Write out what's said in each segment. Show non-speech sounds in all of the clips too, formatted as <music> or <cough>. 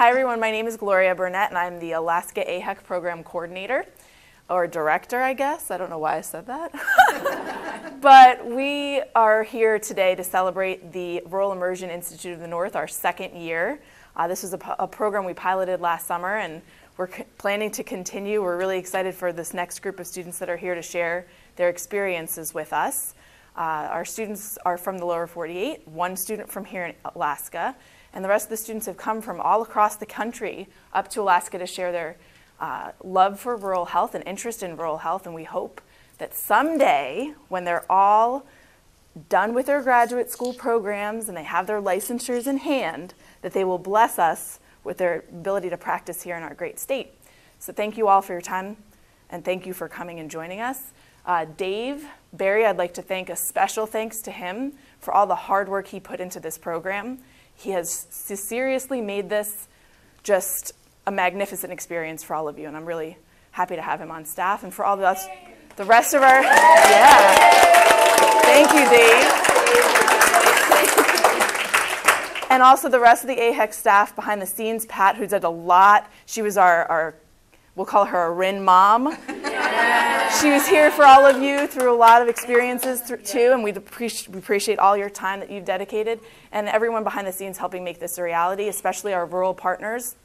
Hi, everyone. My name is Gloria Burnett, and I'm the Alaska AHEC Program Coordinator, or Director, I guess. I don't know why I said that. <laughs> but we are here today to celebrate the Rural Immersion Institute of the North, our second year. Uh, this was a, a, program we piloted last summer, and we're planning to continue. We're really excited for this next group of students that are here to share their experiences with us. Uh, our students are from the lower 48, one student from here in Alaska, and the rest of the students have come from all across the country up to Alaska to share their uh, love for rural health and interest in rural health. And we hope that someday, when they're all done with their graduate school programs and they have their licensures in hand, that they will bless us with their ability to practice here in our great state. So thank you all for your time and thank you for coming and joining us. Uh, Dave Barry, I'd like to thank a special thanks to him for all the hard work he put into this program. He has seriously made this just a magnificent experience for all of you, and I'm really happy to have him on staff. And for all the, the rest of our, yeah. Thank you, Dave. and also the rest of the AHEC staff behind the scenes, Pat, who did a lot. She was our, our we'll call her a RIN mom. She was here for all of you through a lot of experiences too, and we appreciate all your time that you've dedicated, and everyone behind the scenes helping make this a reality, especially our rural partners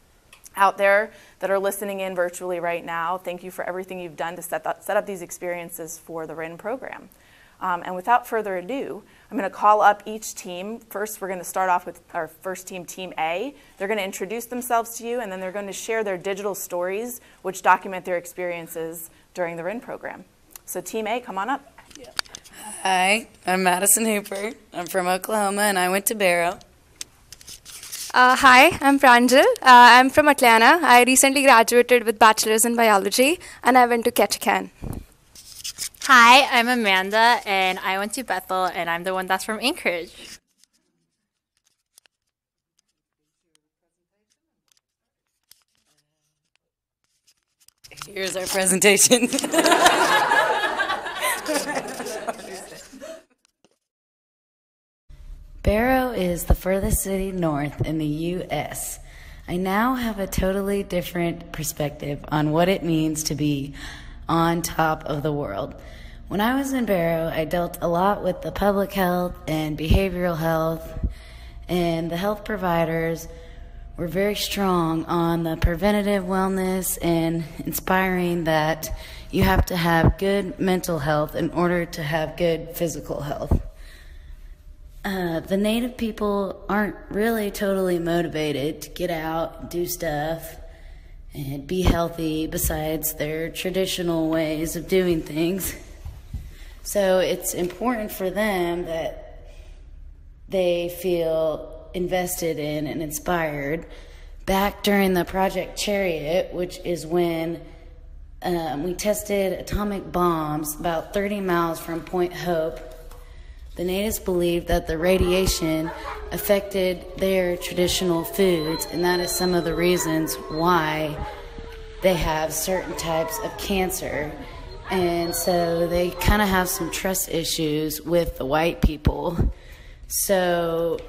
out there that are listening in virtually right now. Thank you for everything you've done to set, that, set up these experiences for the RIN program. Um, and without further ado, I'm going to call up each team. First, we're going to start off with our first team, Team A. They're going to introduce themselves to you, and then they're going to share their digital stories, which document their experiences during the RIN program. So, Team A, come on up. Yeah. Hi, I'm Madison Hooper. I'm from Oklahoma, and I went to Barrow. Uh, hi, I'm Pranjal. Uh, I'm from Atlanta. I recently graduated with bachelor's in biology, and I went to Ketchikan. Hi, I'm Amanda, and I went to Bethel, and I'm the one that's from Anchorage. Here's our presentation. <laughs> Barrow is the furthest city north in the U.S. I now have a totally different perspective on what it means to be on top of the world. When I was in Barrow, I dealt a lot with the public health and behavioral health, and the health providers were very strong on the preventative wellness and inspiring that you have to have good mental health in order to have good physical health. Uh, the native people aren't really totally motivated to get out and do stuff and be healthy besides their traditional ways of doing things. So it's important for them that they feel invested in and inspired. Back during the Project Chariot, which is when um, we tested atomic bombs about 30 miles from Point Hope, the natives believed that the radiation affected their traditional foods, and that is some of the reasons why they have certain types of cancer. And so they kind of have some trust issues with the white people. So,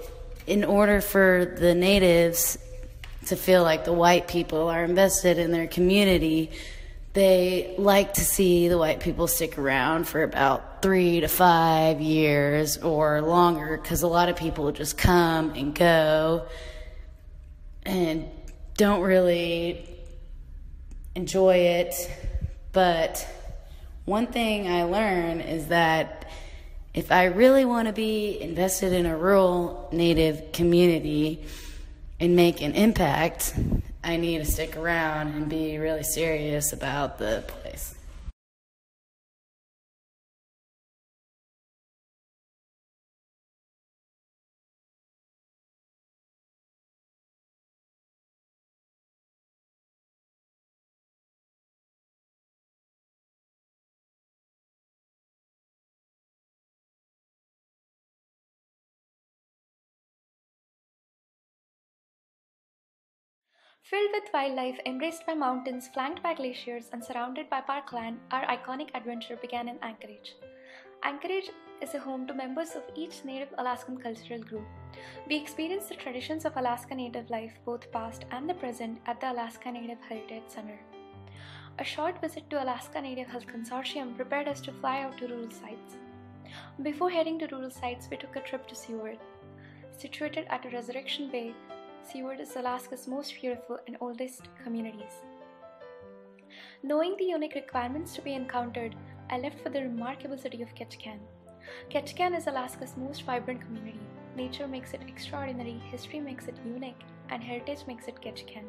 in order for the natives to feel like the white people are invested in their community, they like to see the white people stick around for about three to five years or longer because a lot of people just come and go and don't really enjoy it. But one thing I learned is that if I really want to be invested in a rural native community and make an impact, I need to stick around and be really serious about the place. Filled with wildlife, embraced by mountains, flanked by glaciers, and surrounded by parkland, our iconic adventure began in Anchorage. Anchorage is a home to members of each Native Alaskan cultural group. We experience the traditions of Alaska Native life, both past and the present, at the Alaska Native Heritage Center. A short visit to Alaska Native Health Consortium prepared us to fly out to rural sites. Before heading to rural sites, we took a trip to Seward. Situated at a Resurrection Bay, Seward is Alaska's most beautiful and oldest communities. Knowing the unique requirements to be encountered, I left for the remarkable city of Ketchikan. Ketchikan is Alaska's most vibrant community. Nature makes it extraordinary, history makes it unique, and heritage makes it Ketchikan.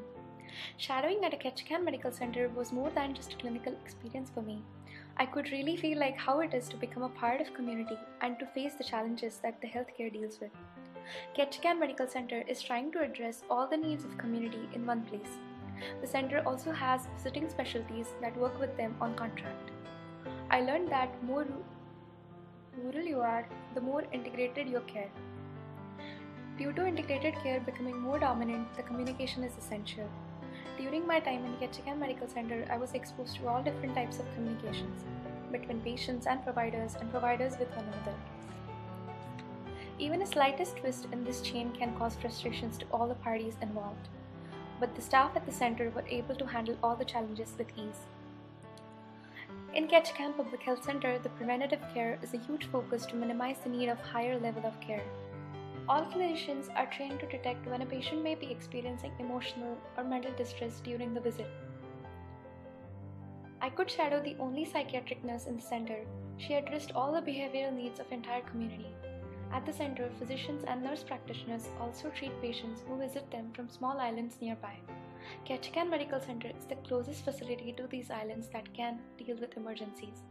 Shadowing at a Ketchikan Medical Center was more than just a clinical experience for me. I could really feel like how it is to become a part of community and to face the challenges that the healthcare deals with. Ketchikan Medical Center is trying to address all the needs of community in one place. The center also has visiting specialties that work with them on contract. I learned that more rural you are, the more integrated your care. Due to integrated care becoming more dominant, the communication is essential. During my time in Ketchikan Medical Center, I was exposed to all different types of communications between patients and providers and providers with one another. Even a slightest twist in this chain can cause frustrations to all the parties involved but the staff at the center were able to handle all the challenges with ease. In Ketchikan Public Health Center, the preventative care is a huge focus to minimize the need of higher level of care. All clinicians are trained to detect when a patient may be experiencing emotional or mental distress during the visit. I could shadow the only psychiatric nurse in the center. She addressed all the behavioral needs of entire community. At the center, physicians and nurse practitioners also treat patients who visit them from small islands nearby. Ketchikan Medical Center is the closest facility to these islands that can deal with emergencies.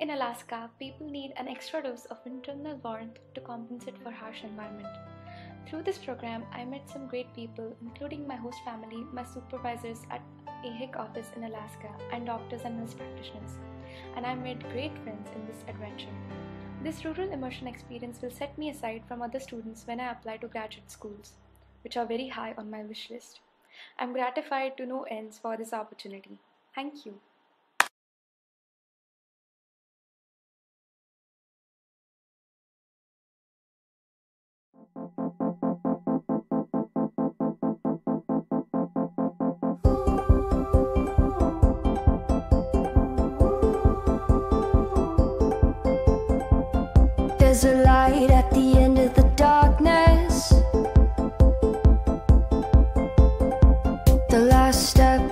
In Alaska, people need an extra dose of internal warmth to compensate for harsh environment. Through this program, I met some great people, including my host family, my supervisors at AHEC office in Alaska, and doctors and nurse practitioners. And I made great friends in this adventure. This rural immersion experience will set me aside from other students when I apply to graduate schools, which are very high on my wish list. I'm gratified to no ends for this opportunity. Thank you. A light at the end of the darkness. The last step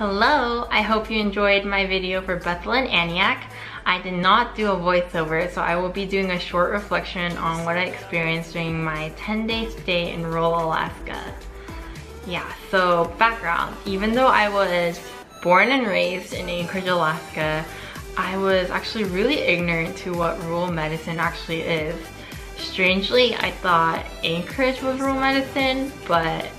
Hello, I hope you enjoyed my video for Bethel and Antioch. I did not do a voiceover, so I will be doing a short reflection on what I experienced during my 10-day stay in rural Alaska. Yeah, so background. Even though I was born and raised in Anchorage, Alaska, I was actually really ignorant to what rural medicine actually is. Strangely, I thought Anchorage was rural medicine, but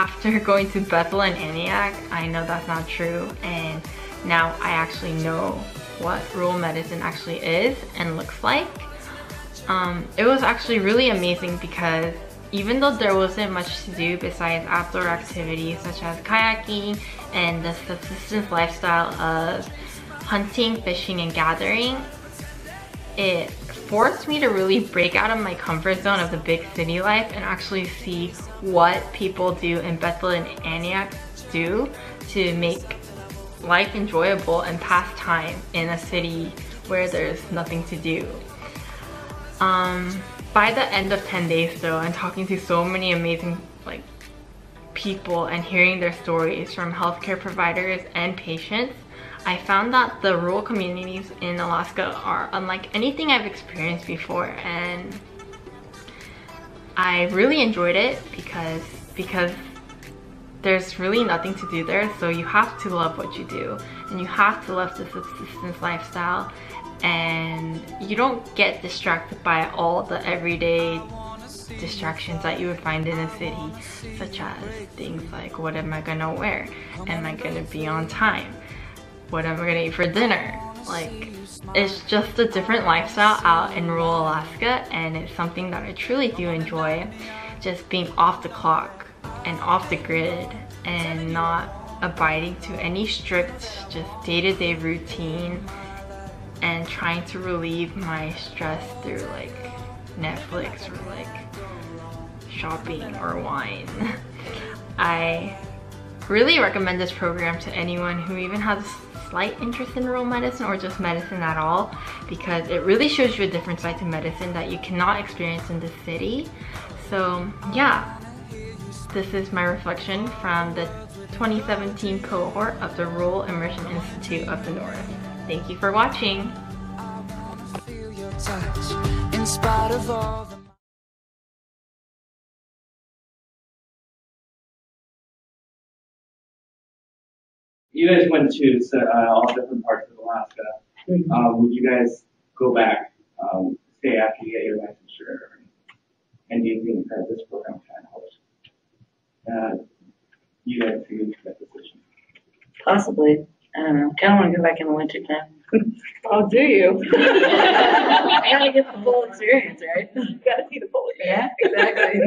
after <laughs> going to Bethel and Antioch, I know that's not true, and now I actually know what rural medicine actually is and looks like. Um, it was actually really amazing because even though there wasn't much to do besides outdoor activities such as kayaking and the subsistence lifestyle of hunting, fishing, and gathering, it forced me to really break out of my comfort zone of the big city life and actually see what people do in Bethel and Antioch do to make life enjoyable and pass time in a city where there's nothing to do. Um, by the end of 10 days though, and talking to so many amazing like people and hearing their stories from healthcare providers and patients, I found that the rural communities in Alaska are unlike anything I've experienced before and I really enjoyed it because because there's really nothing to do there. So you have to love what you do and you have to love the subsistence lifestyle. And you don't get distracted by all the everyday distractions that you would find in a city such as things like what am I gonna wear? Am I gonna be on time? What am I gonna eat for dinner? Like it's just a different lifestyle out in rural Alaska and it's something that I truly do enjoy just being off the clock and off the grid and not abiding to any strict just day-to-day routine and trying to relieve my stress through like Netflix or like shopping or wine. <laughs> I really recommend this program to anyone who even has slight interest in rural medicine or just medicine at all because it really shows you a different side to medicine that you cannot experience in the city. So yeah, this is my reflection from the 2017 cohort of the Rural Immersion Institute of the North. Thank you for watching. You guys went to uh, all different parts of Alaska. Um, would you guys go back, um, stay after you get your licensure? And do you think that this program can help uh, you guys to make that decision? Possibly. I don't know. Kind of want to go back in the winter time. <laughs> Oh, do you? <laughs> I gotta get the full experience, right? <laughs> You gotta see the full Yeah, exactly.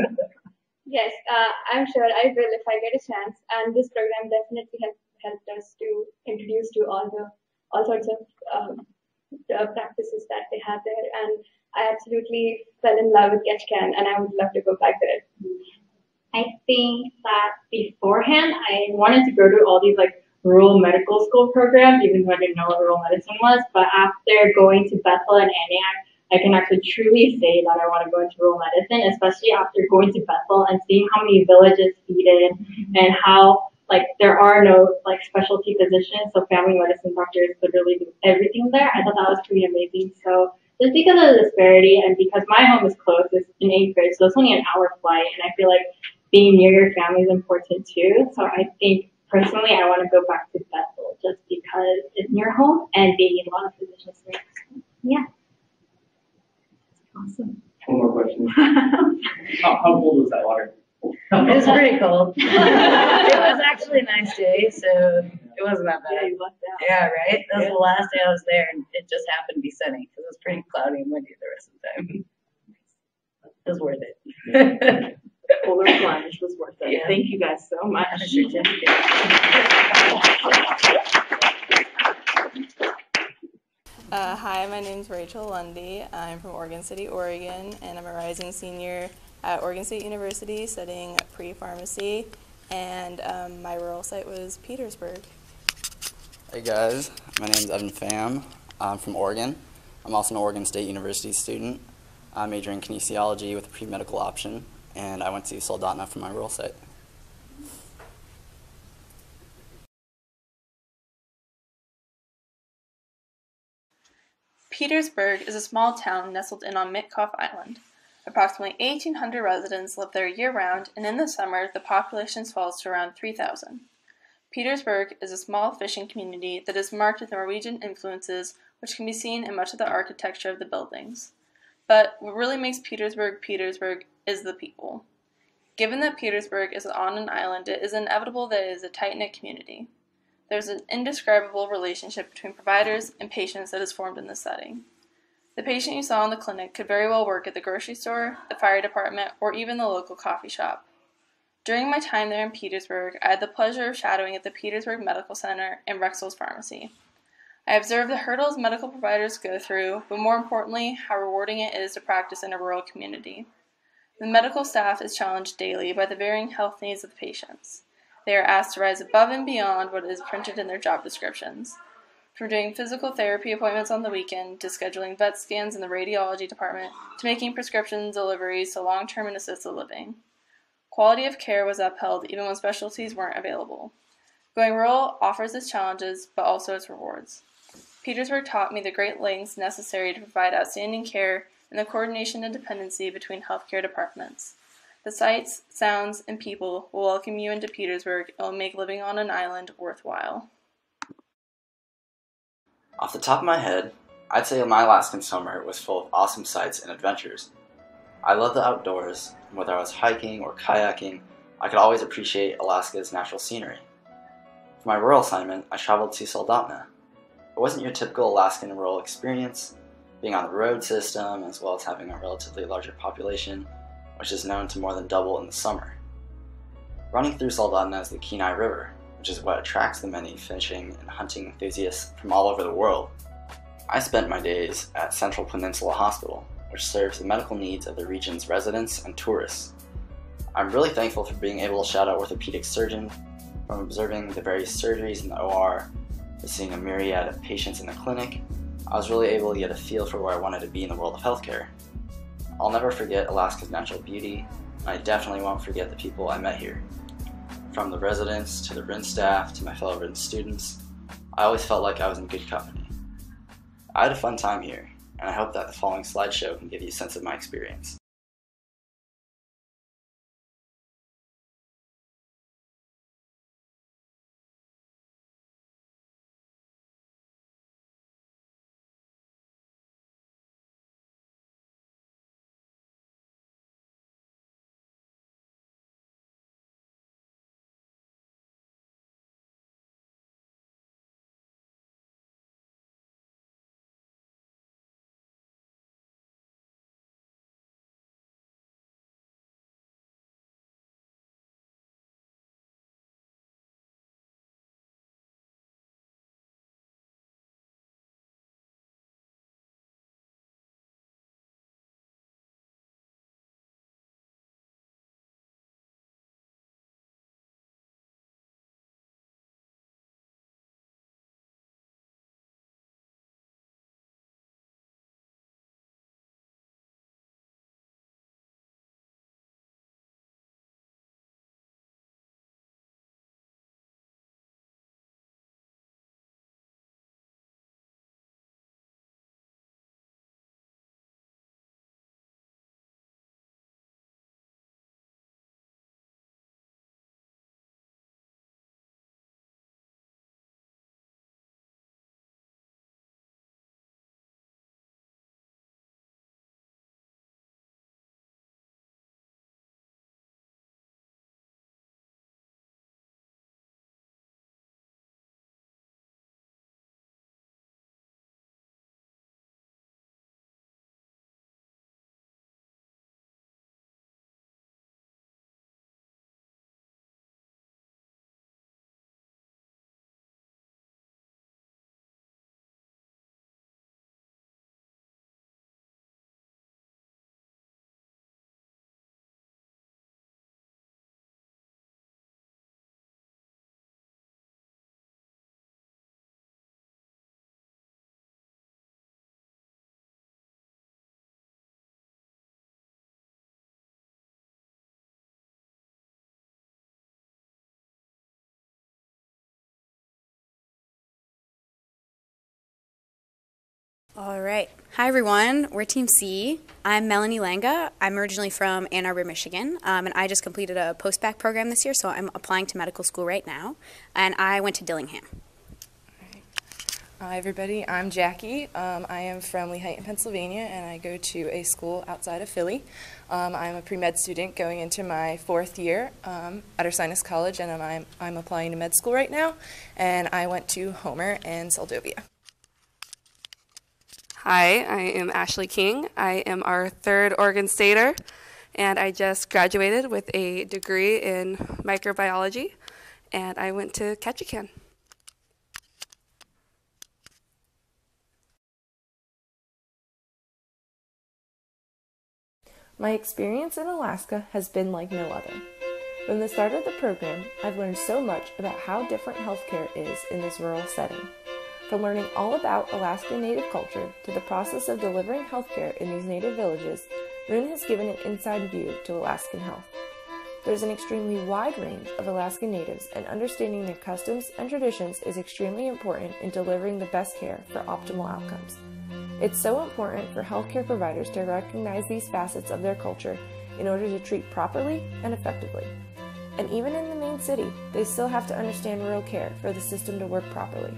Yes, uh, I'm sure I will if I get a chance, and this program definitely help, helped us to introduce to all the all sorts of um, practices that they have there. And I absolutely fell in love with Ketchikan, and I would love to go back there. I think that beforehand, I wanted to go to all these like rural medical school programs, even though I didn't know what rural medicine was. But after going to Bethel and Antioch, I can actually truly say that I want to go into rural medicine, especially after going to Bethel and seeing how many villages feed in and how like there are no like specialty physicians, so family medicine doctors literally do everything there. I thought that was pretty amazing. So just because of the disparity and because my home is close, it's in grade, so it's only an hour flight, and I feel like being near your family is important too. So I think personally, I want to go back to Bethel just because it's near home and being a lot of physicians there. Yeah. Awesome. One more question. <laughs> how, how cold was that water? It was pretty cold. <laughs> it was actually a nice day, so it wasn't that bad. Yeah, right? That was the last day I was there, and it just happened to be sunny because it was pretty cloudy and windy the rest of the time. It was worth it. The polar plunge was worth it. Yeah. Thank you guys so much. Uh, hi, my name is Rachel Lundy. I'm from Oregon City, Oregon, and I'm a rising senior at Oregon State University studying pre pharmacy. And um, my rural site was Petersburg. Hey guys, my name is Evan Pham. I'm from Oregon. I'm also an Oregon State University student. I'm majoring in kinesiology with a pre-medical option, and I went to Soldotna for my rural site. Petersburg is a small town nestled in on Mitkof Island. Approximately 1,800 residents live there year round, and in the summer, the population swells to around 3,000. Petersburg is a small fishing community that is marked with Norwegian influences, which can be seen in much of the architecture of the buildings. But what really makes Petersburg Petersburg is the people. Given that Petersburg is on an island, it is inevitable that it is a tight knit community. There's an indescribable relationship between providers and patients that is formed in this setting. The patient you saw in the clinic could very well work at the grocery store, the fire department, or even the local coffee shop. During my time there in Petersburg, I had the pleasure of shadowing at the Petersburg Medical Center and Rexall's Pharmacy. I observed the hurdles medical providers go through, but more importantly, how rewarding it is to practice in a rural community. The medical staff is challenged daily by the varying health needs of the patients. They are asked to rise above and beyond what is printed in their job descriptions. From doing physical therapy appointments on the weekend to scheduling vet scans in the radiology department to making prescription deliveries to long term and assisted living. Quality of care was upheld even when specialties weren't available. Going rural offers its challenges, but also its rewards. Petersburg taught me the great lengths necessary to provide outstanding care and the coordination and dependency between healthcare departments. The sights, sounds, and people will welcome you into Petersburg and will make living on an island worthwhile. Off the top of my head, I'd say my Alaskan summer was full of awesome sights and adventures. I love the outdoors, and whether I was hiking or kayaking, I could always appreciate Alaska's natural scenery. For my rural assignment, I traveled to Soldotna. It wasn't your typical Alaskan rural experience, being on the road system as well as having a relatively larger population, which is known to more than double in the summer. Running through Soldotna is the Kenai River, which is what attracts the many fishing and hunting enthusiasts from all over the world. I spent my days at Central Peninsula Hospital, which serves the medical needs of the region's residents and tourists. I'm really thankful for being able to shout out orthopedic surgeon, from observing the various surgeries in the OR to seeing a myriad of patients in the clinic. I was really able to get a feel for where I wanted to be in the world of healthcare. I'll never forget Alaska's natural beauty, and I definitely won't forget the people I met here. From the residents to the RIN staff to my fellow RIN students, I always felt like I was in good company. I had a fun time here, and I hope that the following slideshow can give you a sense of my experience. All right. Hi, everyone. We're Team C. I'm Melanie Langa. I'm originally from Ann Arbor, Michigan, um, and I just completed a post-bac program this year, so I'm applying to medical school right now, and I went to Dillingham. Hi, everybody. I'm Jackie. Um, I am from Lehighton, Pennsylvania, and I go to a school outside of Philly. Um, I'm a pre med student going into my fourth year um, at Ursinus College, and I'm, I'm applying to med school right now. And I went to Homer and Seldovia. Hi, I am Ashley King. I am our third Oregon Stater, and I just graduated with a degree in microbiology, and I went to Ketchikan. My experience in Alaska has been like no other. From the start of the program, I've learned so much about how different healthcare is in this rural setting. From learning all about Alaska Native culture to the process of delivering healthcare in these native villages, Loon has given an inside view to Alaskan health. There's an extremely wide range of Alaskan natives, and understanding their customs and traditions is extremely important in delivering the best care for optimal outcomes. It's so important for healthcare providers to recognize these facets of their culture in order to treat properly and effectively. And even in the main city, they still have to understand rural care for the system to work properly.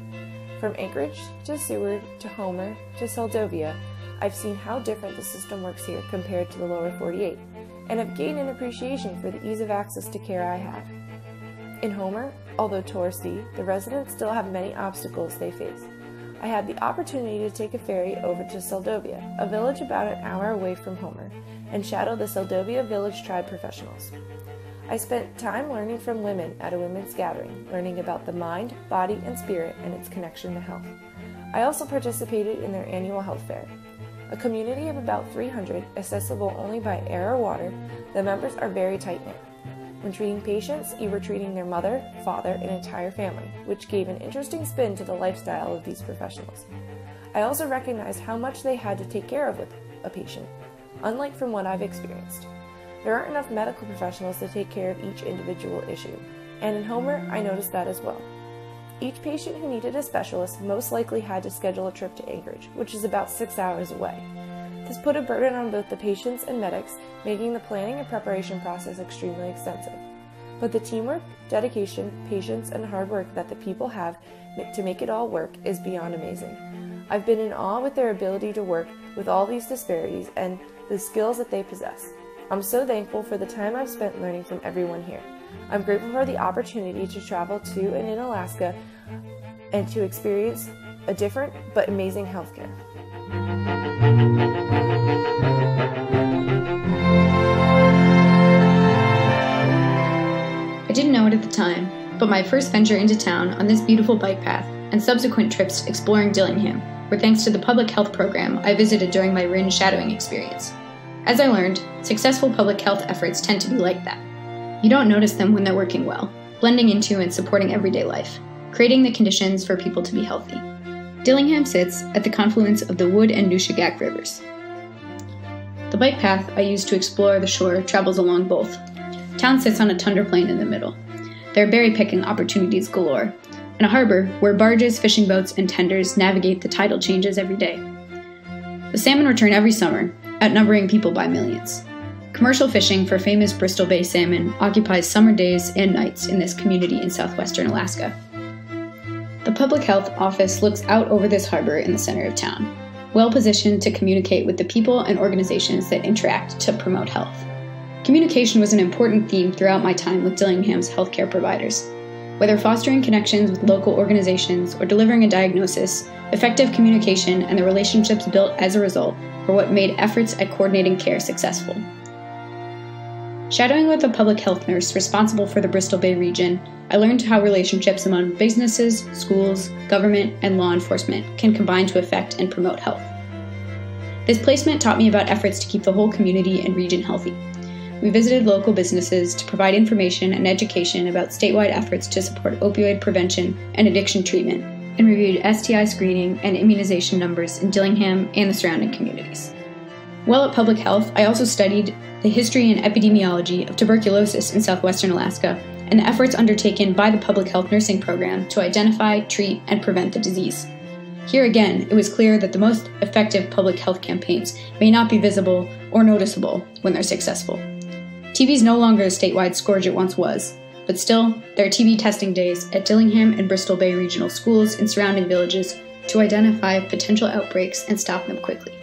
From Anchorage to Seward to Homer to Seldovia, I've seen how different the system works here compared to the lower 48, and have gained an appreciation for the ease of access to care I have. In Homer, although touristy, the residents still have many obstacles they face. I had the opportunity to take a ferry over to Seldovia, a village about an hour away from Homer, and shadow the Seldovia Village Tribe professionals. I spent time learning from women at a women's gathering, learning about the mind, body, and spirit and its connection to health. I also participated in their annual health fair. A community of about 300, accessible only by air or water, the members are very tight knit. When treating patients, you were treating their mother, father, and entire family, which gave an interesting spin to the lifestyle of these professionals. I also recognized how much they had to take care of with a patient, unlike from what I've experienced. There aren't enough medical professionals to take care of each individual issue, and in Homer, I noticed that as well. Each patient who needed a specialist most likely had to schedule a trip to Anchorage, which is about six hours away. This put a burden on both the patients and medics, making the planning and preparation process extremely extensive. But the teamwork, dedication, patience, and hard work that the people have to make it all work is beyond amazing. I've been in awe with their ability to work with all these disparities and the skills that they possess. I'm so thankful for the time I've spent learning from everyone here. I'm grateful for the opportunity to travel to and in Alaska and to experience a different but amazing healthcare. I didn't know it at the time, but my first venture into town on this beautiful bike path and subsequent trips exploring Dillingham were thanks to the public health program I visited during my RIN shadowing experience. As I learned, successful public health efforts tend to be like that. You don't notice them when they're working well, blending into and supporting everyday life, creating the conditions for people to be healthy. Dillingham sits at the confluence of the Wood and Nushagak rivers. The bike path I use to explore the shore travels along both. Town sits on a tundra plain in the middle. There are berry picking opportunities galore, and a harbor where barges, fishing boats, and tenders navigate the tidal changes every day. The salmon return every summer, outnumbering people by millions. Commercial fishing for famous Bristol Bay salmon occupies summer days and nights in this community in southwestern Alaska. The Public Health Office looks out over this harbor in the center of town, well positioned to communicate with the people and organizations that interact to promote health. Communication was an important theme throughout my time with Dillingham's healthcare providers. Whether fostering connections with local organizations or delivering a diagnosis, effective communication and the relationships built as a result were what made efforts at coordinating care successful. Shadowing with a public health nurse responsible for the Bristol Bay region, I learned how relationships among businesses, schools, government, and law enforcement can combine to affect and promote health. This placement taught me about efforts to keep the whole community and region healthy. We visited local businesses to provide information and education about statewide efforts to support opioid prevention and addiction treatment, and reviewed STI screening and immunization numbers in Dillingham and the surrounding communities. While at Public Health, I also studied the history and epidemiology of tuberculosis in southwestern Alaska and the efforts undertaken by the Public Health Nursing Program to identify, treat, and prevent the disease. Here again, it was clear that the most effective public health campaigns may not be visible or noticeable when they're successful. TB is no longer a statewide scourge it once was, but still, there are TB testing days at Dillingham and Bristol Bay regional schools and surrounding villages to identify potential outbreaks and stop them quickly.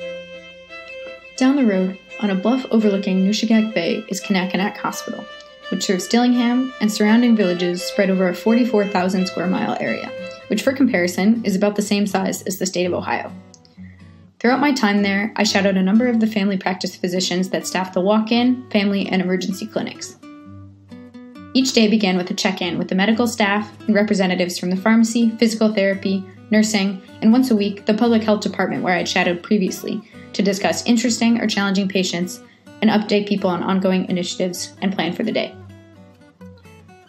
Down the road, on a bluff overlooking Nushagak Bay, is Kanakanak Hospital, which serves Dillingham and surrounding villages spread over a 44,000 square mile area, which for comparison is about the same size as the state of Ohio. Throughout my time there, I shadowed a number of the family practice physicians that staff the walk in, family, and emergency clinics. Each day began with a check in with the medical staff and representatives from the pharmacy, physical therapy, nursing, and once a week, the public health department where I had shadowed previously to discuss interesting or challenging patients and update people on ongoing initiatives and plan for the day.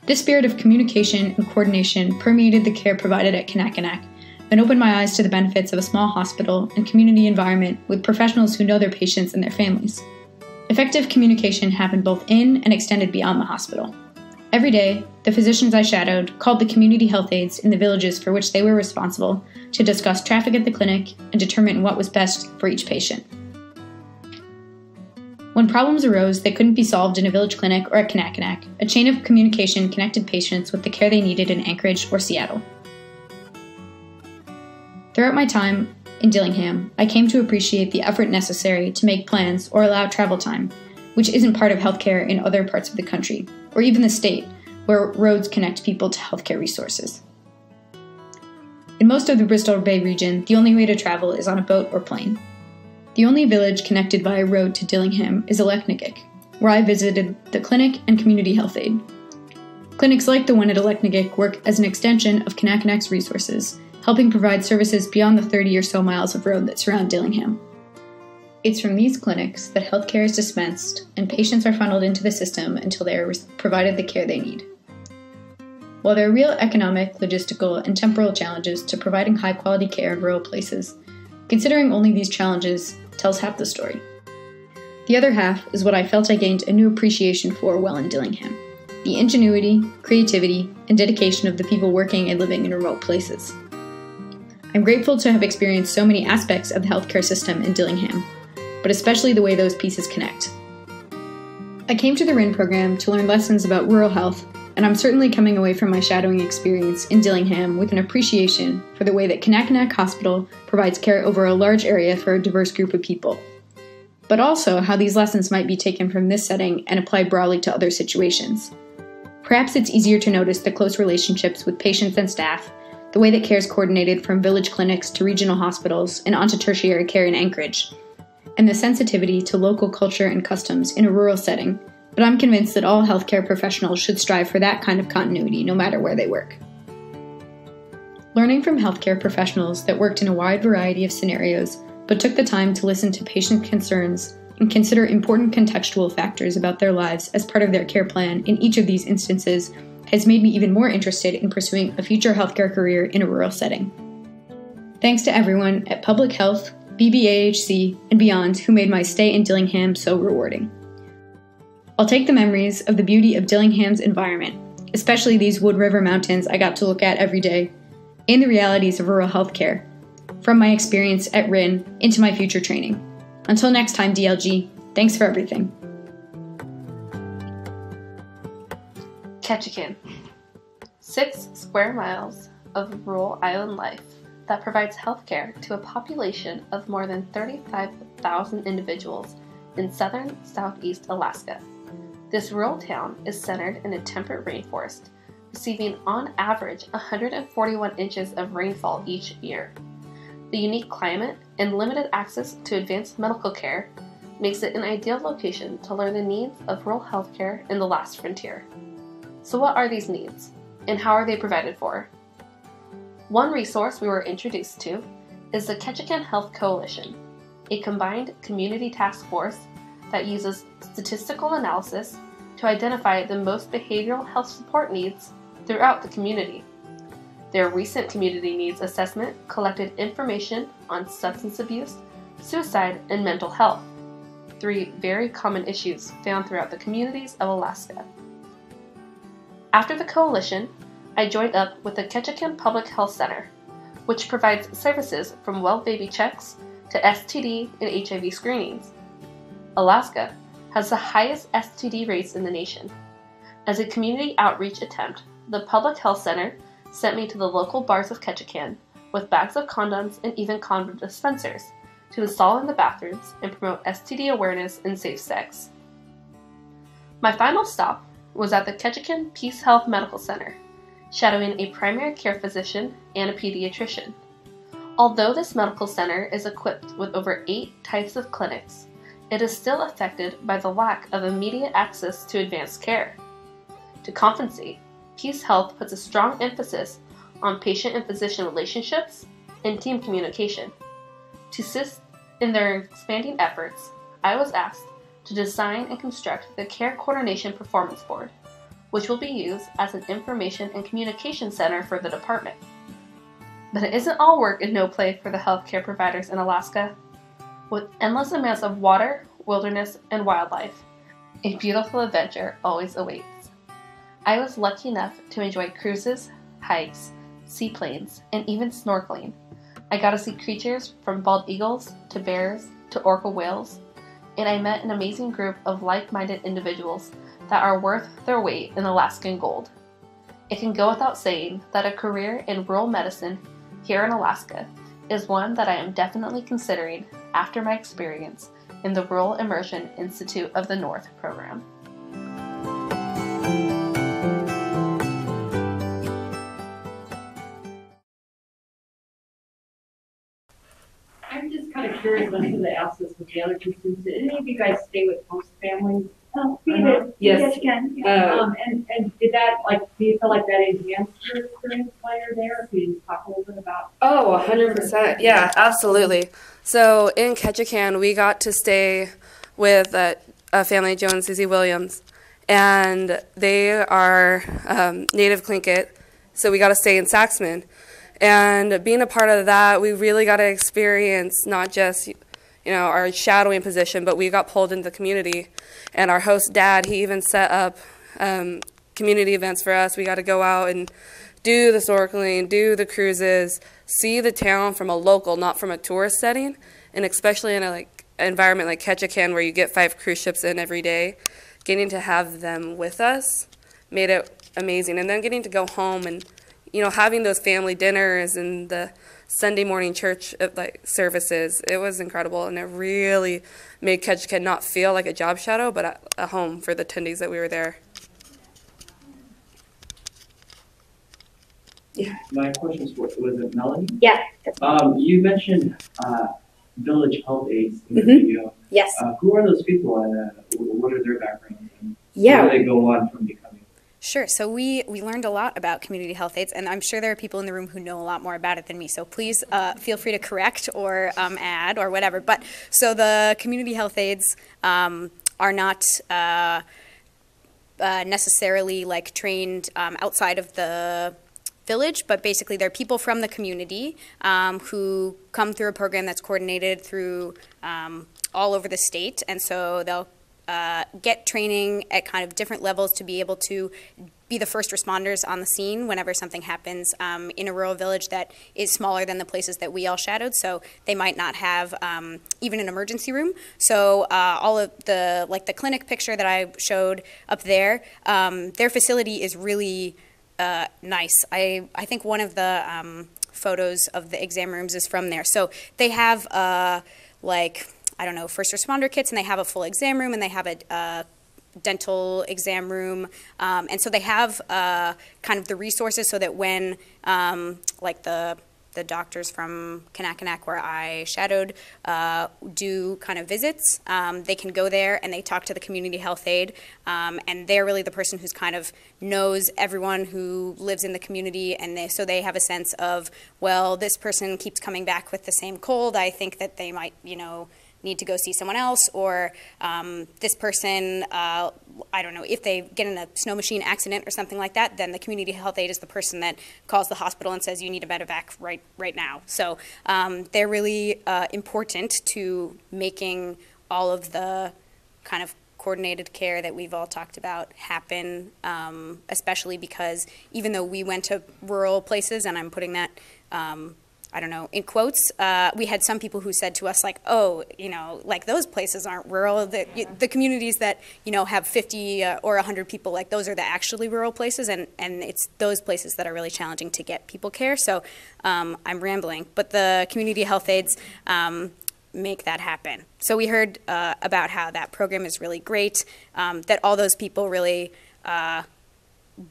This spirit of communication and coordination permeated the care provided at Kanakanak and opened my eyes to the benefits of a small hospital and community environment with professionals who know their patients and their families. Effective communication happened both in and extended beyond the hospital. Every day, the physicians I shadowed called the community health aides in the villages for which they were responsible to discuss traffic at the clinic and determine what was best for each patient. When problems arose that couldn't be solved in a village clinic or at Kanakanak, a chain of communication connected patients with the care they needed in Anchorage or Seattle. Throughout my time in Dillingham, I came to appreciate the effort necessary to make plans or allow travel time, which isn't part of healthcare in other parts of the country, or even the state, where roads connect people to healthcare resources. In most of the Bristol Bay region, the only way to travel is on a boat or plane. The only village connected by a road to Dillingham is Aleknagik, where I visited the clinic and community health aid. Clinics like the one at Aleknagik work as an extension of Kanakanak's resources, helping provide services beyond the 30 or so miles of road that surround Dillingham. It's from these clinics that healthcare is dispensed and patients are funneled into the system until they are provided the care they need. While there are real economic, logistical, and temporal challenges to providing high quality care in rural places, considering only these challenges tells half the story. The other half is what I felt I gained a new appreciation for while in Dillingham the ingenuity, creativity, and dedication of the people working and living in remote places. I'm grateful to have experienced so many aspects of the healthcare system in Dillingham, but especially the way those pieces connect. I came to the RIIN program to learn lessons about rural health, and I'm certainly coming away from my shadowing experience in Dillingham with an appreciation for the way that Kanakanak Hospital provides care over a large area for a diverse group of people, but also how these lessons might be taken from this setting and applied broadly to other situations. Perhaps it's easier to notice the close relationships with patients and staff, the way that care is coordinated from village clinics to regional hospitals and onto tertiary care in Anchorage, and the sensitivity to local culture and customs in a rural setting, but I'm convinced that all healthcare professionals should strive for that kind of continuity no matter where they work. Learning from healthcare professionals that worked in a wide variety of scenarios but took the time to listen to patient concerns and consider important contextual factors about their lives as part of their care plan in each of these instances has made me even more interested in pursuing a future healthcare career in a rural setting. Thanks to everyone at Public Health, BBAHC, and beyond who made my stay in Dillingham so rewarding. I'll take the memories of the beauty of Dillingham's environment, especially these Wood River mountains I got to look at every day, and the realities of rural healthcare, from my experience at RIIN into my future training. Until next time, DLG, thanks for everything. Ketchikan. Six square miles of rural island life that provides healthcare to a population of more than 35,000 individuals in southern southeast Alaska. This rural town is centered in a temperate rainforest, receiving on average 141 inches of rainfall each year. The unique climate and limited access to advanced medical care makes it an ideal location to learn the needs of rural healthcare in the last frontier. So, what are these needs, and how are they provided for? One resource we were introduced to is the Ketchikan Health Coalition, a combined community task force that uses statistical analysis to identify the most behavioral health support needs throughout the community. Their recent community needs assessment collected information on substance abuse, suicide, and mental health, three very common issues found throughout the communities of Alaska. After the coalition, I joined up with the Ketchikan Public Health Center, which provides services from well baby checks to STD and HIV screenings. Alaska has the highest STD rates in the nation. As a community outreach attempt, the Public Health Center sent me to the local bars of Ketchikan with bags of condoms and even condom dispensers to install in the bathrooms and promote STD awareness and safe sex. My final stop was at the Ketchikan Peace Health Medical Center, shadowing a primary care physician and a pediatrician. Although this medical center is equipped with over eight types of clinics, it is still affected by the lack of immediate access to advanced care. To compensate, Peace Health puts a strong emphasis on patient and physician relationships and team communication. To assist in their expanding efforts, I was asked to design and construct the Care Coordination Performance Board, which will be used as an information and communication center for the department. But it isn't all work and no play for the healthcare providers in Alaska. With endless amounts of water, wilderness, and wildlife, a beautiful adventure always awaits. I was lucky enough to enjoy cruises, hikes, seaplanes, and even snorkeling. I got to see creatures from bald eagles to bears to orca whales, and I met an amazing group of like minded individuals that are worth their weight in Alaskan gold. It can go without saying that a career in rural medicine here in Alaska is one that I am definitely considering after my experience in the Rural Immersion Institute of the North program. Just kind of curious, I should have asked this with the other students, did any of you guys stay with host families? Oh, we Uh-huh. Yes. Yes, again. yeah. Um, and, and did that, like, do you feel like that enhanced your experience while you're there? Can you talk a little bit about? Oh, 100%. Yeah, absolutely. So in Ketchikan, we got to stay with uh, a family, Joe and Susie Williams, and they are um, native Tlingit, so we got to stay in Saxman. And being a part of that, we really got to experience not just you know our shadowing position, but we got pulled into the community. And our host dad, he even set up um, community events for us. We got to go out and do the snorkeling, do the cruises, see the town from a local, not from a tourist setting, and especially in a like environment like Ketchikan where you get five cruise ships in every day, getting to have them with us made it amazing. And then getting to go home and you know having those family dinners and the Sunday morning church uh, like services, it was incredible, and it really made Ketchikan not feel like a job shadow, but a, a home for the attendees that we were there. Yeah. My question was, was it Melanie? Yeah. Um, you mentioned uh, village health aides in the Mhm. video. Yes. Uh, who are those people and uh, what are their backgrounds? And Yeah. How do they go on from becoming? Sure. So we we learned a lot about community health aides, and I'm sure there are people in the room who know a lot more about it than me. So please uh, feel free to correct or um, add or whatever. But so the community health aides um, are not. Uh, uh, necessarily like trained um, outside of the village, but basically they're people from the community um, who come through a program that's coordinated through um, all over the state, and so they'll uh, get training at kind of different levels to be able to be the first responders on the scene whenever something happens um, in a rural village that is smaller than the places that we all shadowed. So they might not have um, even an emergency room. So uh, all of the like the clinic picture that I showed up there, um, their facility is really uh, nice. I I think one of the um, photos of the exam rooms is from there. So they have uh, like I don't know first responder kits, and they have a full exam room, and they have a, a dental exam room, um, and so they have uh, kind of the resources so that when um, like the the doctors from Kanakanak, where I shadowed, uh, do kind of visits. Um, they can go there and they talk to the community health aide, um, and they're really the person who's kind of knows everyone who lives in the community, and they, so they have a sense of, well, this person keeps coming back with the same cold. I think that they might, you know, need to go see someone else, or um, this person, uh, I don't know, if they get in a snow machine accident or something like that, then the community health aide is the person that calls the hospital and says you need a medevac right right now. So um, they're really uh, important to making all of the kind of coordinated care that we've all talked about happen, um, especially because even though we went to rural places, and I'm putting that um, I don't know, in quotes, uh, we had some people who said to us, like, oh, you know, like those places aren't rural. The, the communities that, you know, have 50 uh, or 100 people, like those are the actually rural places, and, and it's those places that are really challenging to get people care. So um, I'm rambling. But the community health aides um, make that happen. So we heard uh, about how that program is really great, um, that all those people really uh,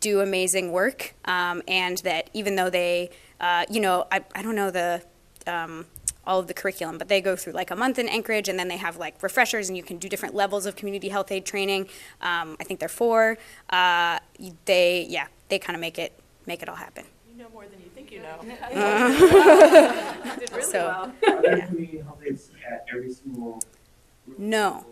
do amazing work, um, and that even though they, uh, you know, I, I don't know the um, all of the curriculum, but they go through like a month in Anchorage, and then they have like refreshers, and you can do different levels of community health aide training. Um, I think they're four. Uh, they, yeah, they kind of make it make it all happen. You know more than you think you know. <laughs> <laughs> <laughs> Uh, did really so, well. Are there community health aides at every single No.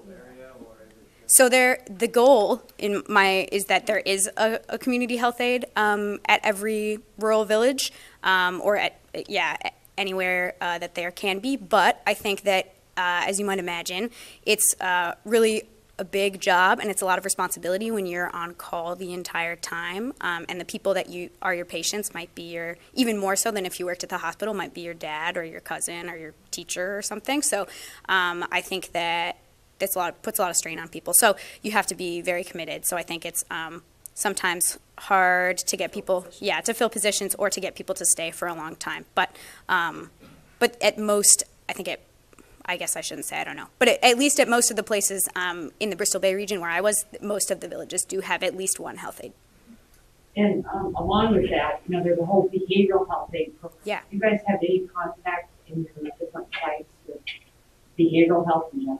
So there, the goal in my is that there is a, a community health aide um, at every rural village, um, or at yeah anywhere uh, that there can be. But I think that, uh, as you might imagine, it's uh, really a big job and it's a lot of responsibility when you're on call the entire time. Um, and the people that you are your patients might be your even more so than if you worked at the hospital might be your dad or your cousin or your teacher or something. So um, I think that it's a lot puts a lot of strain on people. So you have to be very committed. So I think it's um, sometimes hard to get people, yeah, to fill positions or to get people to stay for a long time. But um, but at most, I think it. I guess I shouldn't say I don't know, but at, at least at most of the places um, in the Bristol Bay region where I was, most of the villages do have at least one health aide. And um, along with that, you know, there's a whole behavioral health aide program. Yeah. You guys have any contact in your different sites with behavioral health in general?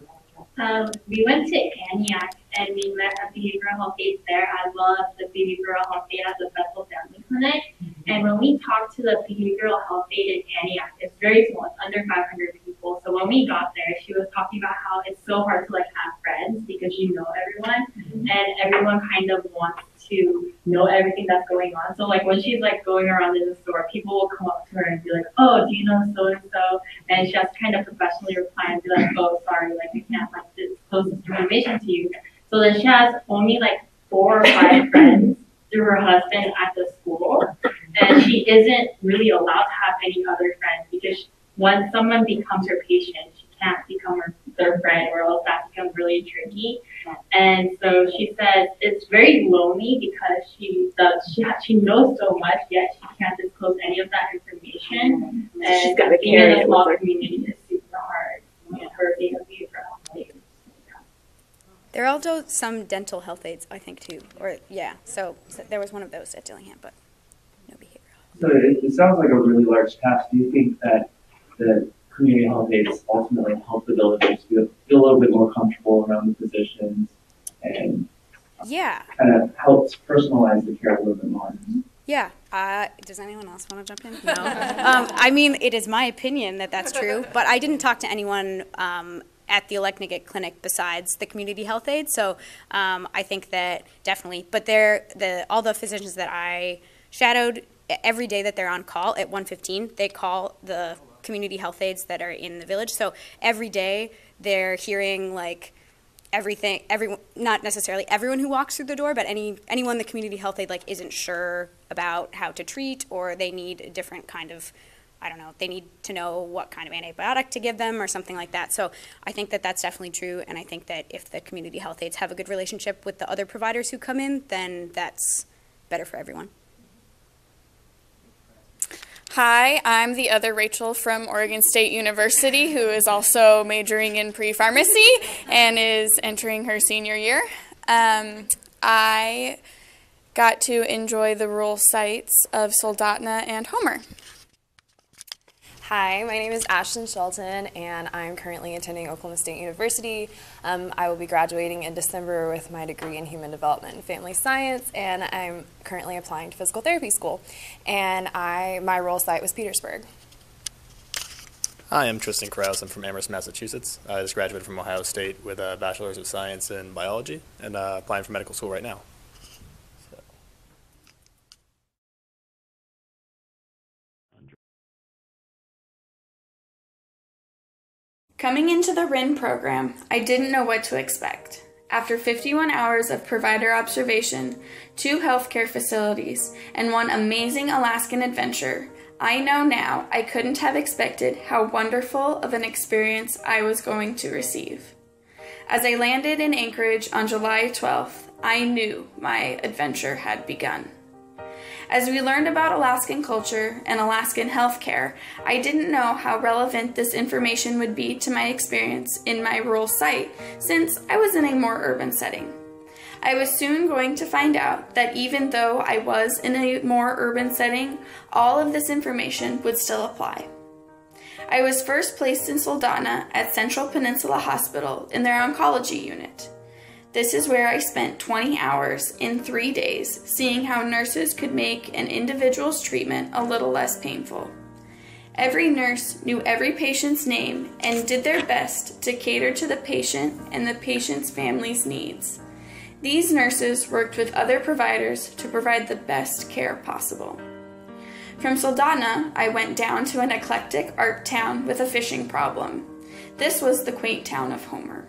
Um, we went to Antioch and we met a behavioral health aide there as well as the behavioral health aide at the Bethel Family Clinic. And when we talked to the behavioral health aide in Antioch, it's very small, it's under 500 people. So when we got there, she was talking about how it's so hard to like have friends because you know everyone and everyone kind of wants to know everything that's going on. So like when she's like going around in the store, people will come up to her and be like, "Oh, do you know so and so?" And she has to kind of professionally reply and be like, "Oh, sorry, like I can't like disclose this information to you." So then she has only like four or five <coughs> friends through her husband at the school, and she isn't really allowed to have any other friends because when someone becomes her patient, she can't become her their friend, or else that becomes really tricky. And so she says it's very lonely because she does she ha- she knows so much, yet she can't disclose any of that information. And She's gotta being in carry a it small with her. community is super hard. And her being a behavioral health aide. There are also some dental health aides, I think, too. Or yeah, so, so there was one of those at Dillingham, but So it, it sounds like a really large task. Do you think that the community health aides ultimately help the villagers feel, feel a little bit more comfortable around the physicians and yeah, kind of helps personalize the care a little bit more? yeah. Uh, does anyone else want to jump in? No. um, I mean, it is my opinion that that's true, but I didn't talk to anyone um, at the Aleknagik Clinic besides the community health aide. So um, I think that definitely. But they're the all the physicians that I shadowed every day that they're on call at 1:15, they call the community health aides that are in the village. So every day they're hearing like everything everyone not necessarily everyone who walks through the door but any anyone the community health aide like isn't sure about how to treat or they need a different kind of I don't know, they need to know what kind of antibiotic to give them or something like that. So I think that that's definitely true. And I think that if the community health aides have a good relationship with the other providers who come in, then that's better for everyone. Hi, I'm the other Rachel from Oregon State University who is also majoring in pre pharmacy and is entering her senior year. Um, I got to enjoy the rural sites of Soldotna and Homer. Hi, my name is Ashton Shelton, and I'm currently attending Oklahoma State University. Um, I will be graduating in December with my degree in Human Development and Family Science, and I'm currently applying to physical therapy school. And I, my role site was Petersburg. Hi, I'm Tristan Krause. I'm from Amherst, Massachusetts. I just graduated from Ohio State with a Bachelor's of Science in Biology and uh, applying for medical school right now. Coming into the RIIN program, I didn't know what to expect. After 51 hours of provider observation, two healthcare facilities, and one amazing Alaskan adventure, I know now I couldn't have expected how wonderful of an experience I was going to receive. As I landed in Anchorage on July 12th, I knew my adventure had begun. As we learned about Alaskan culture and Alaskan healthcare, I didn't know how relevant this information would be to my experience in my rural site since I was in a more urban setting. I was soon going to find out that even though I was in a more urban setting, all of this information would still apply. I was first placed in Soldotna at Central Peninsula Hospital in their oncology unit. This is where I spent 20 hours in three days seeing how nurses could make an individual's treatment a little less painful. Every nurse knew every patient's name and did their best to cater to the patient and the patient's family's needs. These nurses worked with other providers to provide the best care possible. From Soldotna, I went down to an eclectic art town with a fishing problem. This was the quaint town of Homer.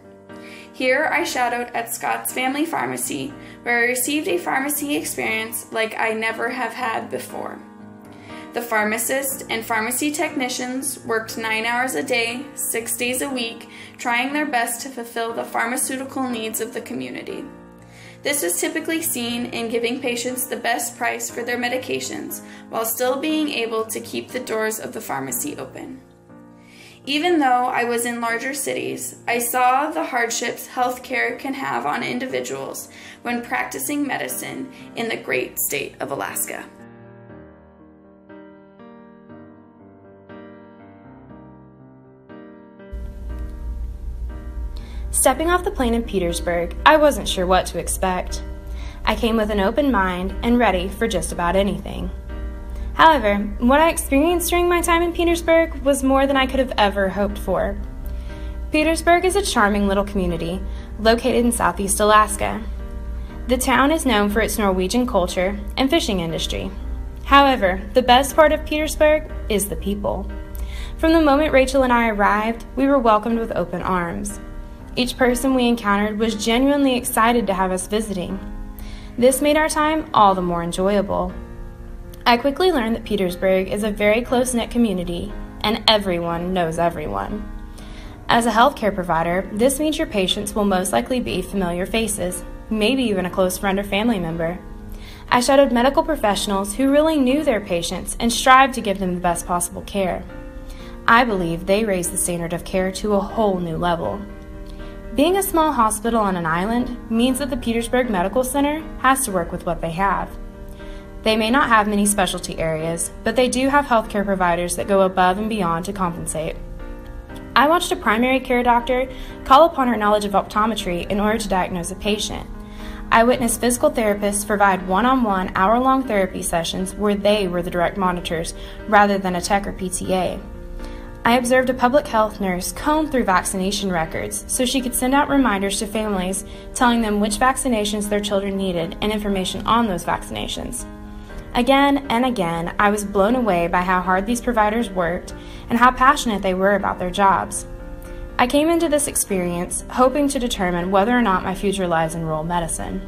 Here I shadowed at Scott's Family Pharmacy, where I received a pharmacy experience like I never have had before. The pharmacist and pharmacy technicians worked nine hours a day, six days a week, trying their best to fulfill the pharmaceutical needs of the community. This was typically seen in giving patients the best price for their medications while still being able to keep the doors of the pharmacy open. Even though I was in larger cities, I saw the hardships healthcare can have on individuals when practicing medicine in the great state of Alaska. Stepping off the plane in Petersburg, I wasn't sure what to expect. I came with an open mind and ready for just about anything. However, what I experienced during my time in Petersburg was more than I could have ever hoped for. Petersburg is a charming little community located in southeast Alaska. The town is known for its Norwegian culture and fishing industry. However, the best part of Petersburg is the people. From the moment Rachel and I arrived, we were welcomed with open arms. Each person we encountered was genuinely excited to have us visiting. This made our time all the more enjoyable. I quickly learned that Petersburg is a very close knit community and everyone knows everyone. As a healthcare provider, this means your patients will most likely be familiar faces, maybe even a close friend or family member. I shadowed medical professionals who really knew their patients and strived to give them the best possible care. I believe they raised the standard of care to a whole new level. Being a small hospital on an island means that the Petersburg Medical Center has to work with what they have. They may not have many specialty areas, but they do have healthcare providers that go above and beyond to compensate. I watched a primary care doctor call upon her knowledge of optometry in order to diagnose a patient. I witnessed physical therapists provide one on one hour long therapy sessions where they were the direct monitors rather than a tech or PTA. I observed a public health nurse comb through vaccination records so she could send out reminders to families telling them which vaccinations their children needed and information on those vaccinations. Again and again, I was blown away by how hard these providers worked and how passionate they were about their jobs. I came into this experience hoping to determine whether or not my future lies in rural medicine.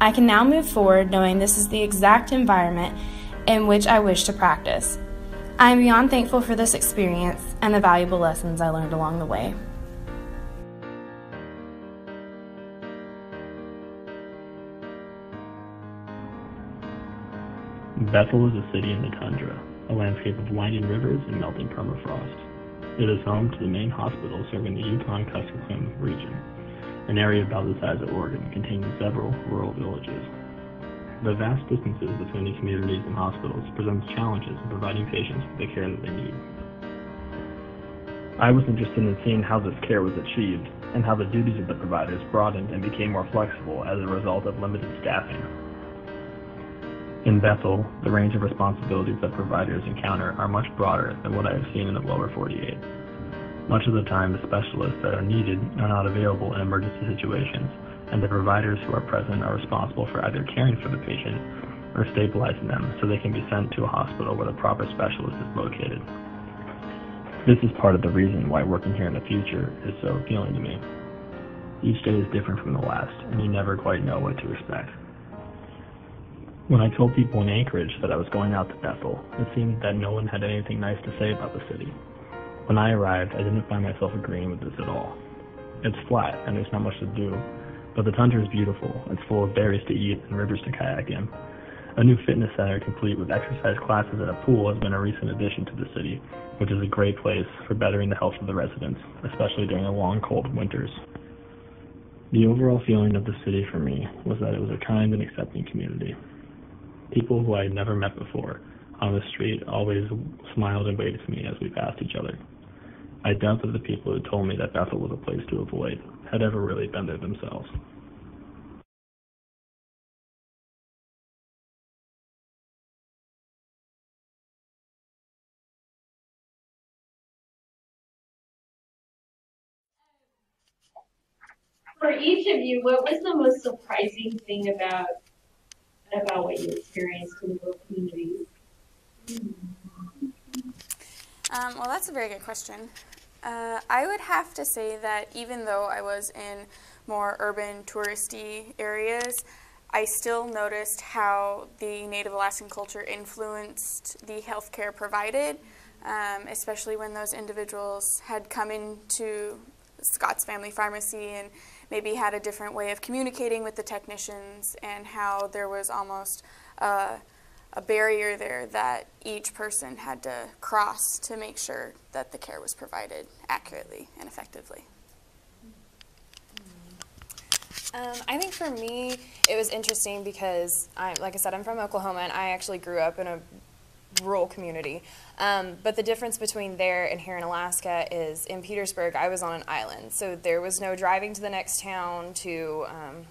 I can now move forward knowing this is the exact environment in which I wish to practice. I am beyond thankful for this experience and the valuable lessons I learned along the way. Bethel is a city in the tundra, a landscape of winding rivers and melting permafrost. It is home to the main hospital serving the Yukon-Kuskokwim region, an area about the size of Oregon containing several rural villages. The vast distances between the communities and hospitals presents challenges in providing patients with the care that they need. I was interested in seeing how this care was achieved and how the duties of the providers broadened and became more flexible as a result of limited staffing. In Bethel, the range of responsibilities that providers encounter are much broader than what I have seen in the lower 48. Much of the time, the specialists that are needed are not available in emergency situations, and the providers who are present are responsible for either caring for the patient or stabilizing them so they can be sent to a hospital where the proper specialist is located. This is part of the reason why working here in the future is so appealing to me. Each day is different from the last, and you never quite know what to expect. When I told people in Anchorage that I was going out to Bethel, it seemed that no one had anything nice to say about the city. When I arrived, I didn't find myself agreeing with this at all. It's flat, and there's not much to do, but the tundra is beautiful. It's full of berries to eat and rivers to kayak in. A new fitness center complete with exercise classes and a pool has been a recent addition to the city, which is a great place for bettering the health of the residents, especially during the long cold winters. The overall feeling of the city for me was that it was a kind and accepting community. People who I had never met before on the street always smiled and waved to me as we passed each other. I doubt that the people who told me that Bethel was a place to avoid had ever really been there themselves. For each of you, what was the most surprising thing about about what you experienced in both communities? Um, well, that's a very good question. Uh, I would have to say that even though I was in more urban, touristy areas, I still noticed how the Native Alaskan culture influenced the healthcare provided, um, especially when those individuals had come into Scott's Family Pharmacy and maybe had a different way of communicating with the technicians, and how there was almost a, a barrier there that each person had to cross to make sure that the care was provided accurately and effectively. Um, I think for me, it was interesting because, I, like I said, I'm from Oklahoma and I actually grew up in a rural community. Um, but the difference between there and here in Alaska is in Petersburg, I was on an island. So there was no driving to the next town to um,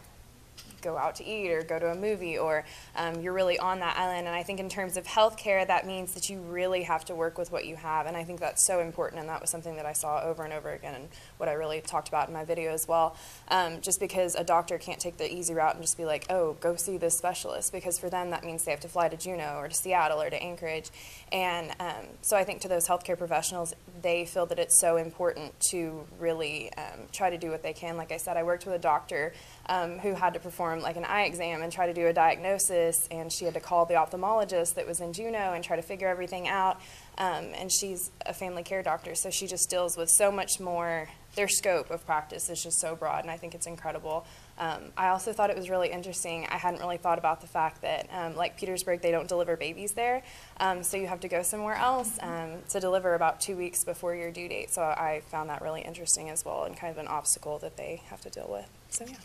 go out to eat or go to a movie, or um, you're really on that island. And I think in terms of healthcare, that means that you really have to work with what you have. And I think that's so important. And that was something that I saw over and over again what I really talked about in my video as well. Um, just because a doctor can't take the easy route and just be like, oh, go see this specialist, because for them that means they have to fly to Juneau or to Seattle or to Anchorage. And um, so I think to those healthcare professionals, they feel that it's so important to really um, try to do what they can. Like I said, I worked with a doctor um, who had to perform like an eye exam and try to do a diagnosis, and she had to call the ophthalmologist that was in Juneau and try to figure everything out. Um, and she's a family care doctor, so she just deals with so much more. Their scope of practice is just so broad, and I think it's incredible. Um, I also thought it was really interesting. I hadn't really thought about the fact that, um, like Petersburg, they don't deliver babies there, um, so you have to go somewhere else um, to deliver about two weeks before your due date. So I found that really interesting as well, and kind of an obstacle that they have to deal with. So yeah.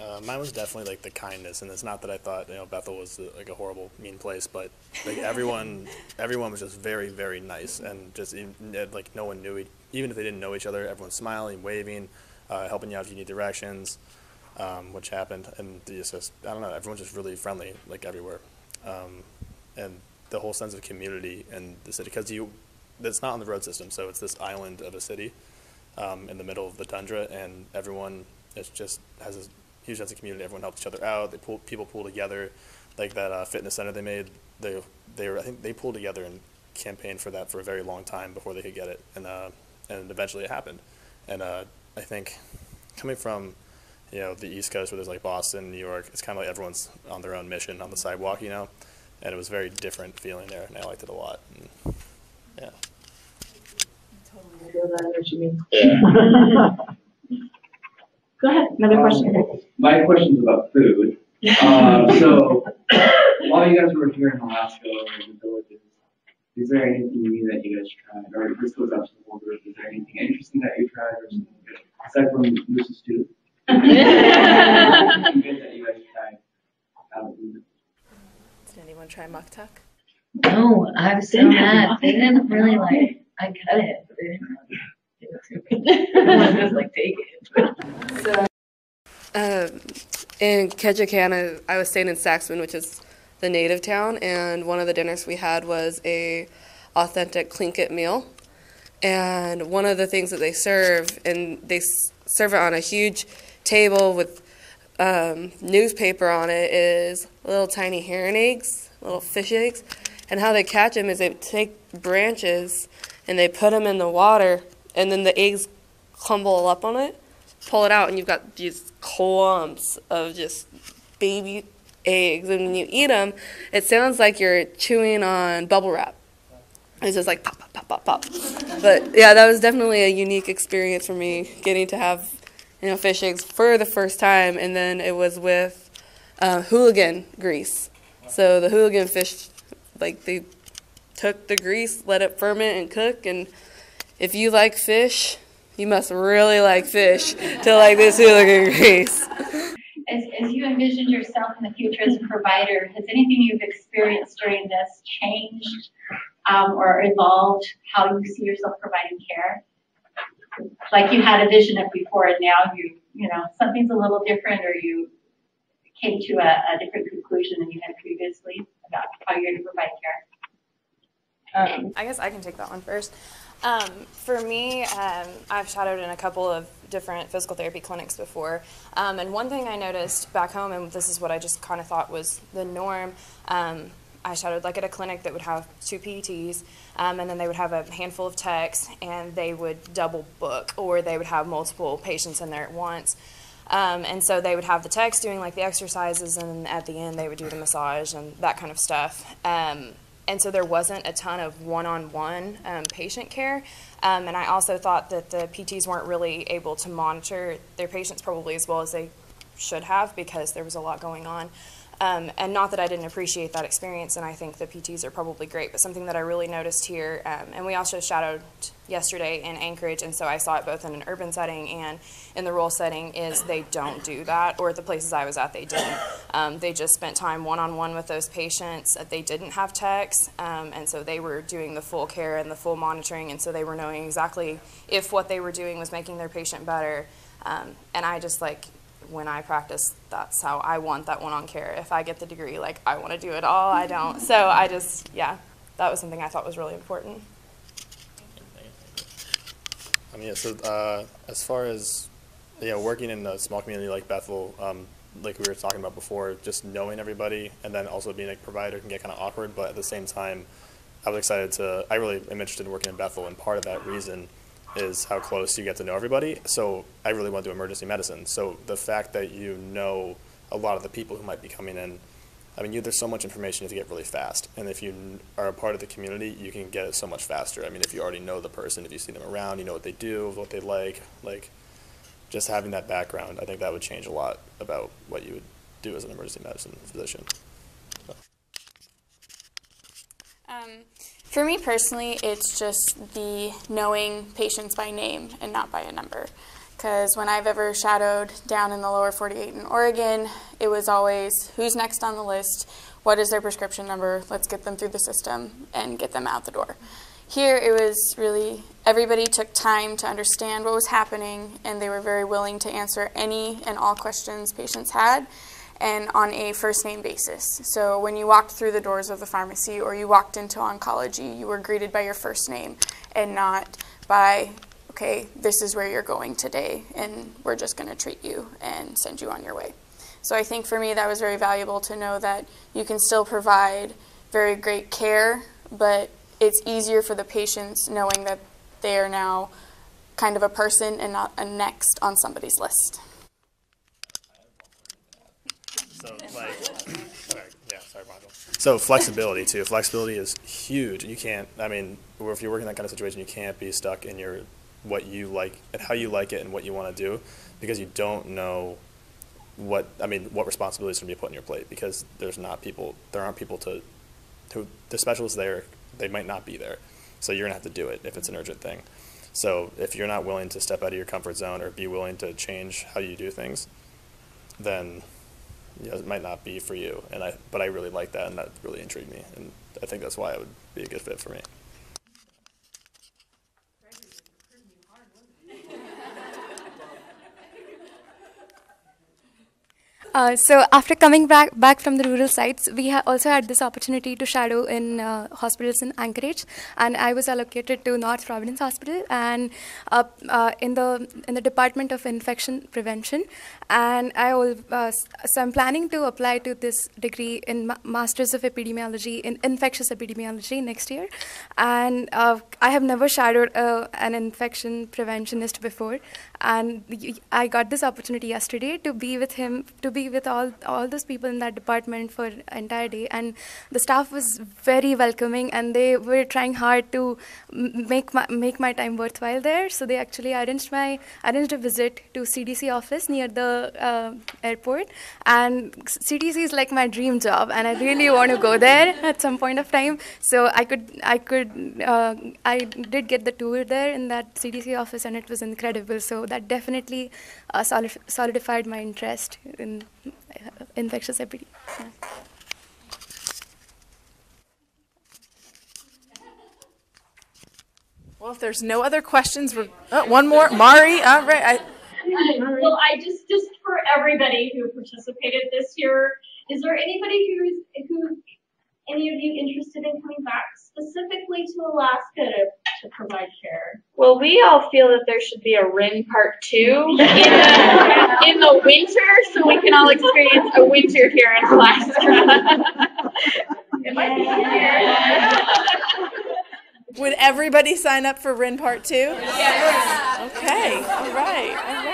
Uh, mine was definitely like the kindness, and it's not that I thought you know Bethel was uh, like a horrible, mean place, but like everyone, everyone was just very, very nice, and just like no one knew, even if they didn't know each other, everyone's smiling, waving, uh, helping you out if you need directions, um, which happened, and just I don't know, everyone's just really friendly, like everywhere, um, and the whole sense of community in the city, because you, it's not on the road system, so it's this island of a city, um, in the middle of the tundra, and everyone is just has a huge sense of community. Everyone helps each other out. They pull people pull together, like that uh, fitness center they made. They they were I think they pulled together and campaigned for that for a very long time before they could get it, and uh, and eventually it happened. And uh, I think coming from you know the East Coast where there's like Boston, New York, it's kind of like everyone's on their own mission on the sidewalk, you know, and it was a very different feeling there, and I liked it a lot. And, yeah. I feel that, I know what you mean. <laughs> Go ahead, another question. Um, My question's about food. Uh, <laughs> so, while you guys were here in Alaska or in the villages, is there anything new that you guys tried, or this goes out to the whole group, is there anything interesting that you tried, or something good, aside from Mrs. Stew? <laughs> Anything good that you guys tried? out in the- Did anyone try muktuk? No, I'm so mad. They didn't really like, I cut it, um, in Ketchikan, I was staying in Saxman, which is the native town, and one of the dinners we had was a authentic Tlingit meal. And one of the things that they serve, and they serve it on a huge table with um, newspaper on it, is little tiny herring eggs, little fish eggs. And how they catch them is they take branches and they put them in the water, and then the eggs crumble up on it pull it out and you've got these clumps of just baby eggs, and when you eat them, it sounds like you're chewing on bubble wrap. It's just like pop, pop, pop, pop, pop. But yeah, that was definitely a unique experience for me, getting to have you know fish eggs for the first time, and then it was with uh, hooligan grease. So the hooligan fish, like they took the grease, let it ferment and cook, and if you like fish, you must really like fish to like this hooligan grease. As, as you envision yourself in the future as a provider, has anything you've experienced during this changed um, or evolved how you see yourself providing care? Like you had a vision of before and now you, you know, something's a little different or you came to a, a different conclusion than you had previously about how you're going to provide care? Um, I guess I can take that one first. Um, for me, um, I've shadowed in a couple of different physical therapy clinics before, um, and one thing I noticed back home, and this is what I just kind of thought was the norm. Um, I shadowed like at a clinic that would have two PTs, um, and then they would have a handful of techs, and they would double book, or they would have multiple patients in there at once. Um, and so they would have the techs doing like the exercises, and at the end they would do the massage and that kind of stuff. And so there wasn't a ton of one-on-one um, patient care. Um, and I also thought that the PTs weren't really able to monitor their patients probably as well as they should have because there was a lot going on. Um, and not that I didn't appreciate that experience, and I think the PTs are probably great, but something that I really noticed here, um, and we also shadowed yesterday in Anchorage, and so I saw it both in an urban setting and in the rural setting, is they don't do that, or at the places I was at, they didn't. Um, they just spent time one-on-one with those patients. That they didn't have techs, um, and so they were doing the full care and the full monitoring, and so they were knowing exactly if what they were doing was making their patient better. Um, and I just like when I practice, that's how I want that one on care. If I get the degree, like I want to do it all, I don't. So I just, yeah, that was something I thought was really important. Yeah, so uh, as far as know, working in a small community like Bethel, um, like we were talking about before, just knowing everybody and then also being a provider can get kind of awkward. But at the same time, I was excited to. I really am interested in working in Bethel, and part of that reason is how close you get to know everybody. So I really want to do emergency medicine. So the fact that you know a lot of the people who might be coming in, I mean, you, there's so much information you have to get really fast. And if you are a part of the community, you can get it so much faster. I mean, if you already know the person, if you see them around, you know what they do, what they like, like just having that background, I think that would change a lot about what you would do as an emergency medicine physician. So. Um, for me personally, it's just the knowing patients by name and not by a number. Because when I've ever shadowed down in the lower 48 in Oregon, it was always who's next on the list, what is their prescription number, let's get them through the system and get them out the door. Here it was really everybody took time to understand what was happening and they were very willing to answer any and all questions patients had and on a first name basis. So when you walked through the doors of the pharmacy or you walked into oncology, you were greeted by your first name and not by, okay, this is where you're going today and we're just going to treat you and send you on your way. So I think for me that was very valuable to know that you can still provide very great care, but it's easier for the patients knowing that they are now kind of a person and not a next on somebody's list. So like, sorry, yeah, sorry. So flexibility too. Flexibility is huge. You can't. I mean, if you're working in that kind of situation, you can't be stuck in your what you like and how you like it and what you want to do, because you don't know what I mean what responsibilities are going to be put on your plate because there's not people there aren't people to to the specialists there they might not be there, so you're gonna have to do it if it's an urgent thing. So if you're not willing to step out of your comfort zone or be willing to change how you do things, then you know, it might not be for you. And I, but I really like that, and that really intrigued me, and I think that's why it would be a good fit for me. Uh, so after coming back back from the rural sites, we ha also had this opportunity to shadow in uh, hospitals in Anchorage, and I was allocated to North Providence Hospital and uh, in the in the Department of Infection Prevention, and I will, uh, so I'm planning to apply to this degree in ma Masters of Epidemiology in Infectious Epidemiology next year, and uh, I have never shadowed an infection preventionist before, and I got this opportunity yesterday to be with him, to be with all all those people in that department for entire day, and the staff was very welcoming, and they were trying hard to make my make my time worthwhile there. So they actually arranged my arranged a visit to CDC office near the uh, airport, and CDC is like my dream job, and I really want to go there <laughs> at some point of time. So I could I could uh, I did get the tour there in that CDC office, and it was incredible. So that definitely uh, solid- solidified my interest in uh, infectious epidemiology. Yeah. Well, if there's no other questions, we're, oh, one more. Mari, all right. I, Well, I just, just for everybody who participated this year, is there anybody who's, who, any of you interested in coming back specifically to Alaska to, to provide care? Well, we all feel that there should be a RIIN part two <laughs> in the, in the winter, so we can all experience a winter here in Alaska. It might be here. would everybody sign up for RIIN Part 2? Yes. Okay, all right, all